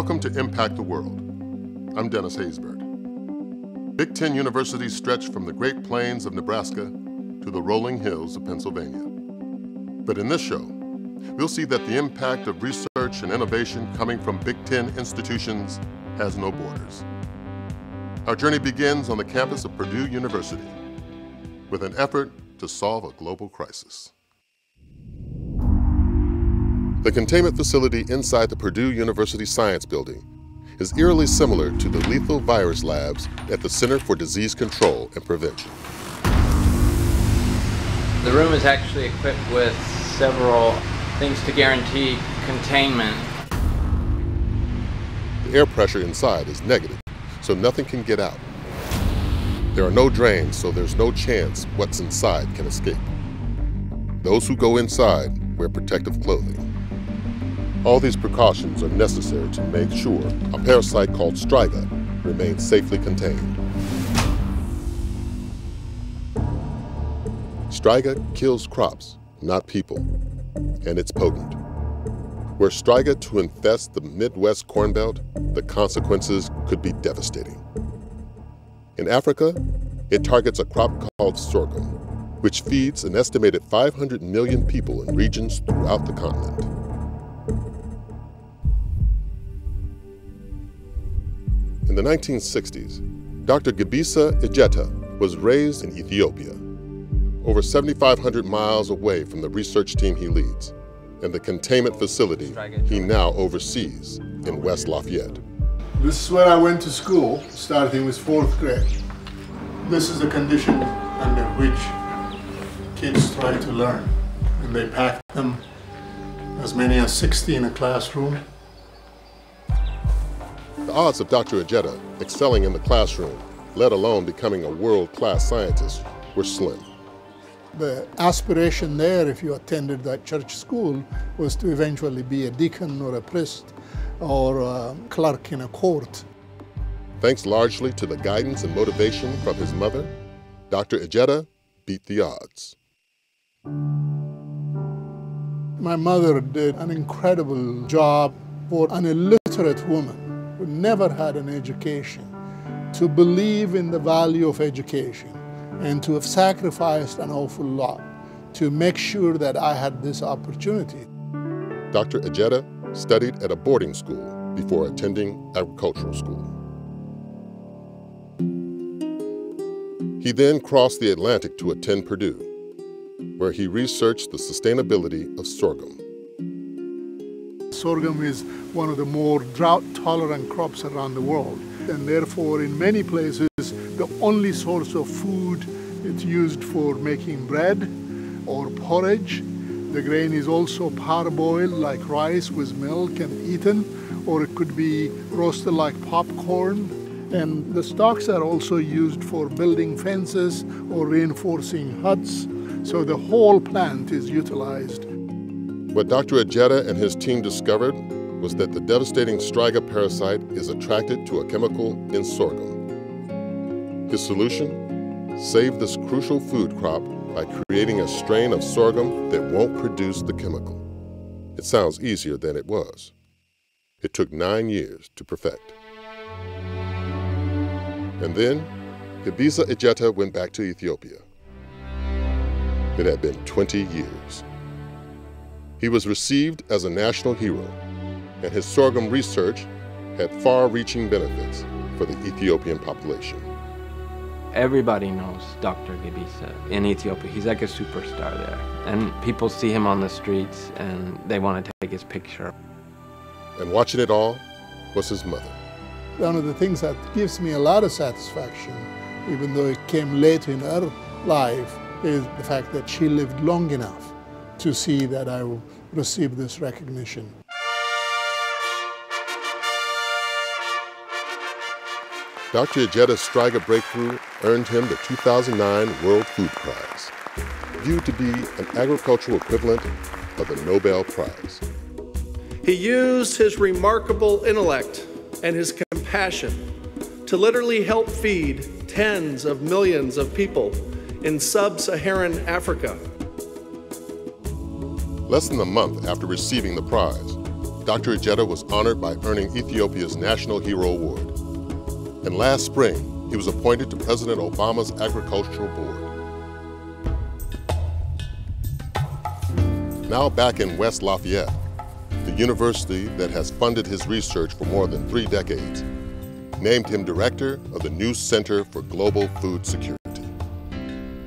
Welcome to Impact the World. I'm Dennis Haysbert. Big Ten universities stretch from the Great Plains of Nebraska to the rolling hills of Pennsylvania. But in this show, we'll see that the impact of research and innovation coming from Big Ten institutions has no borders. Our journey begins on the campus of Purdue University with an effort to solve a global crisis. The containment facility inside the Purdue University Science Building is eerily similar to the lethal virus labs at the Center for Disease Control and Prevention. The room is actually equipped with several things to guarantee containment. The air pressure inside is negative, so nothing can get out. There are no drains, so there's no chance what's inside can escape. Those who go inside wear protective clothing. All these precautions are necessary to make sure a parasite called Striga remains safely contained. Striga kills crops, not people, and it's potent. Were Striga to infest the Midwest Corn Belt, the consequences could be devastating. In Africa, it targets a crop called sorghum, which feeds an estimated 500 million people in regions throughout the continent. In the 1960s, Dr. Gebisa Ejeta was raised in Ethiopia, over 7,500 miles away from the research team he leads and the containment facility he now oversees in West Lafayette. This is where I went to school, starting with fourth grade. This is the condition under which kids try to learn. And they pack them as many as 60 in a classroom the odds of Dr. Ejeta excelling in the classroom, let alone becoming a world-class scientist, were slim. The aspiration there, if you attended that church school, was to eventually be a deacon or a priest or a clerk in a court. Thanks largely to the guidance and motivation from his mother, Dr. Ejeta beat the odds. My mother did an incredible job for an illiterate woman who never had an education to believe in the value of education and to have sacrificed an awful lot to make sure that I had this opportunity. Dr. Ejeta studied at a boarding school before attending agricultural school. He then crossed the Atlantic to attend Purdue, where he researched the sustainability of sorghum. Sorghum is one of the more drought-tolerant crops around the world, and therefore in many places the only source of food it's used for making bread or porridge. The grain is also parboiled like rice with milk and eaten, or it could be roasted like popcorn. And the stalks are also used for building fences or reinforcing huts. So the whole plant is utilized. What Dr. Ejeta and his team discovered was that the devastating Striga parasite is attracted to a chemical in sorghum. His solution? Save this crucial food crop by creating a strain of sorghum that won't produce the chemical. It sounds easier than it was. It took nine years to perfect. And then, Gebisa Ejeta went back to Ethiopia. It had been 20 years. He was received as a national hero, and his sorghum research had far-reaching benefits for the Ethiopian population. Everybody knows Dr. Gebisa in Ethiopia. He's like a superstar there. And people see him on the streets and they want to take his picture. And watching it all was his mother. One of the things that gives me a lot of satisfaction, even though it came late in her life, is the fact that she lived long enough to see that I will receive this recognition. Dr. Ejeta's Striga breakthrough earned him the 2009 World Food Prize, viewed to be an agricultural equivalent of the Nobel Prize. He used his remarkable intellect and his compassion to literally help feed tens of millions of people in sub-Saharan Africa Less than a month after receiving the prize, Dr. Ejeta was honored by earning Ethiopia's National Hero Award. And last spring, he was appointed to President Obama's Agricultural Board. Now back in West Lafayette, the university that has funded his research for more than three decades named him director of the new Center for Global Food Security.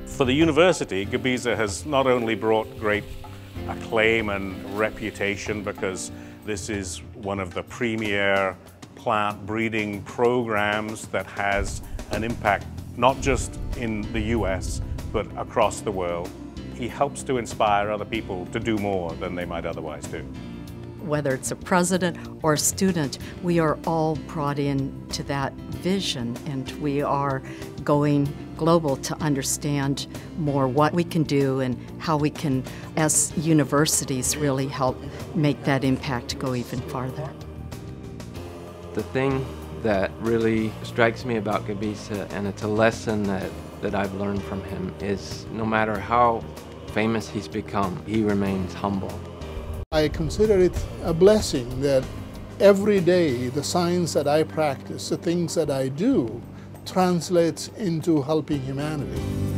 For the university, Gebisa has not only brought great acclaim and reputation because this is one of the premier plant breeding programs that has an impact not just in the US, but across the world. He helps to inspire other people to do more than they might otherwise do whether it's a president or a student, we are all brought into that vision and we are going global to understand more what we can do and how we can, as universities, really help make that impact go even farther. The thing that really strikes me about Gebisa, and it's a lesson that, that I've learned from him, is no matter how famous he's become, he remains humble. I consider it a blessing that every day the science that I practice, the things that I do, translates into helping humanity.